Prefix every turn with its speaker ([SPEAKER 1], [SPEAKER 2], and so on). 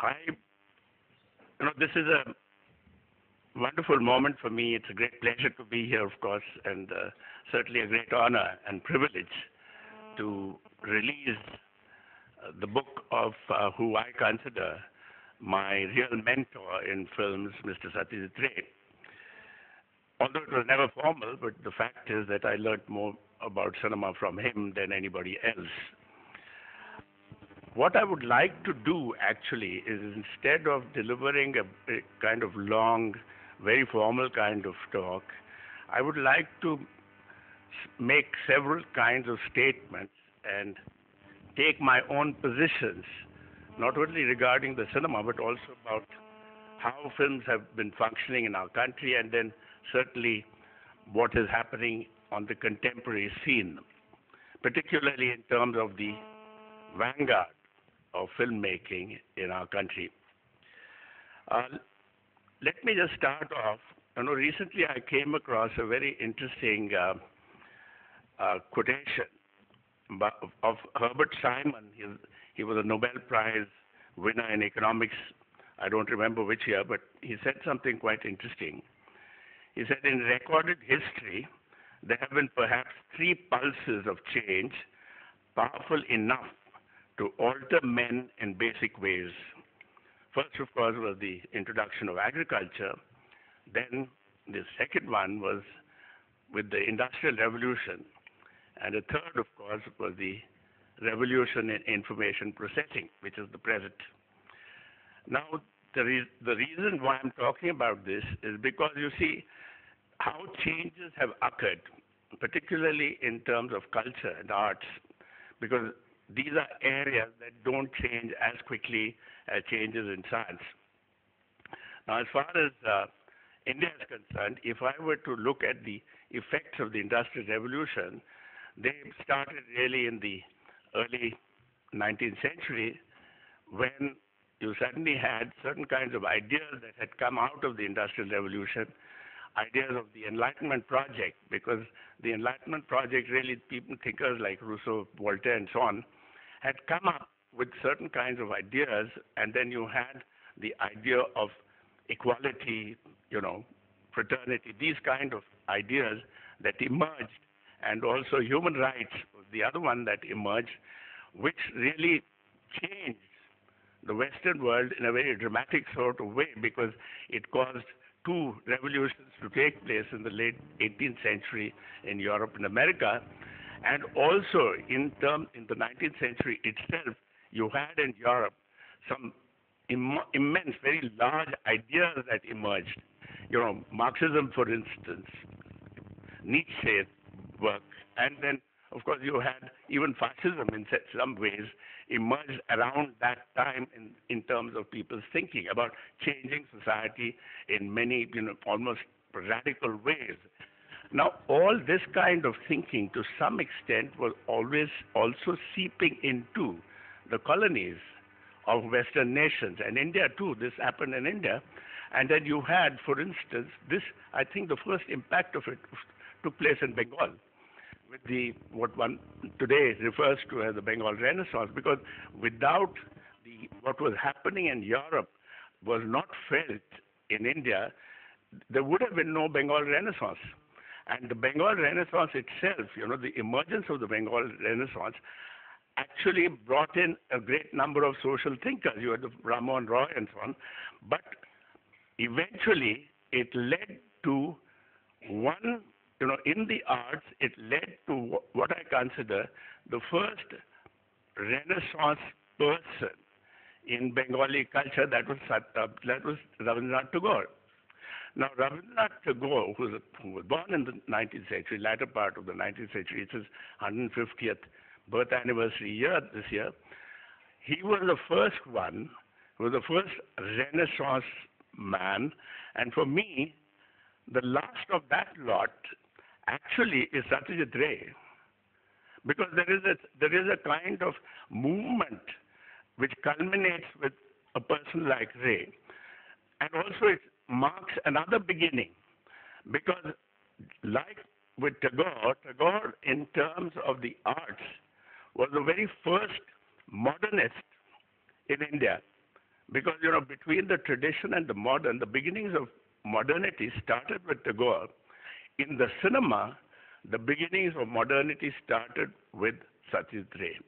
[SPEAKER 1] I, you know, this is a wonderful moment for me. It's a great pleasure to be here, of course, and uh, certainly a great honor and privilege to release uh, the book of uh, who I consider my real mentor in films, Mr. Satyajit Ray. Although it was never formal, but the fact is that I learned more about cinema from him than anybody else. What I would like to do actually is instead of delivering a, a kind of long, very formal kind of talk, I would like to make several kinds of statements and take my own positions, not only regarding the cinema, but also about how films have been functioning in our country and then certainly what is happening on the contemporary scene, particularly in terms of the vanguard of filmmaking in our country. Uh, let me just start off. You know, recently I came across a very interesting uh, uh, quotation of, Herbert Simon. He, he was a Nobel Prize winner in economics. I don't remember which year, but he said something quite interesting. He said, in recorded history, there have been perhaps three pulses of change powerful enough to alter men in basic ways. First, of course, was the introduction of agriculture. Then the second one was with the Industrial Revolution. And the third, of course, was the revolution in information processing, which is the present. Now, the, re- the reason why I'm talking about this is because you see how changes have occurred, particularly in terms of culture and arts, because these are areas that don't change as quickly as changes in science. Now, as far as uh, India is concerned, if I were to look at the effects of the Industrial Revolution, they started really in the early 19th century when you suddenly had certain kinds of ideas that had come out of the Industrial Revolution ideas of the Enlightenment project, because the Enlightenment project really, people, thinkers like Rousseau, Voltaire, and so on, had come up with certain kinds of ideas, and then you had the idea of equality, you know, fraternity, these kind of ideas that emerged, and also human rights the other one that emerged, which really changed the Western world in a very dramatic sort of way because it caused two revolutions to take place in the late 18th century in Europe and America. And also in term in the 19th century itself, you had in Europe some Im- immense, very large ideas that emerged. You know, Marxism, for instance, Nietzsche's work, and then, of course, you had even fascism in some ways emerged around that time in, in terms of people's thinking about changing society in many, you know, almost radical ways. Now, all this kind of thinking, to some extent, was always also seeping into the colonies of Western nations and India too. This happened in India. And then you had, for instance, this, I think the first impact of it took place in Bengal with the what one today refers to as the Bengal Renaissance, because without the what was happening in Europe was not felt in India, there would have been no Bengal Renaissance. And the Bengal Renaissance itself, you know, the emergence of the Bengal Renaissance actually brought in a great number of social thinkers. You had the Rammohun Roy and so on. But eventually it led to one you know, in the arts, it led to what I consider the first Renaissance person in Bengali culture. That was uh, that was Rabindranath Tagore. Now, Rabindranath Tagore, who was, born in the 19th century, latter part of the 19th century, it's his 150th birth anniversary year this year. He was the first one, was the first Renaissance man, and for me, the last of that lot actually is Satyajit Ray. Because there is a there is a kind of movement which culminates with a person like Ray. And also it marks another beginning. Because like with Tagore, Tagore in terms of the arts was the very first modernist in India. Because, you know, between the tradition and the modern, the beginnings of modernity started with Tagore. In the cinema, the beginnings of modernity started with Satyajit Ray.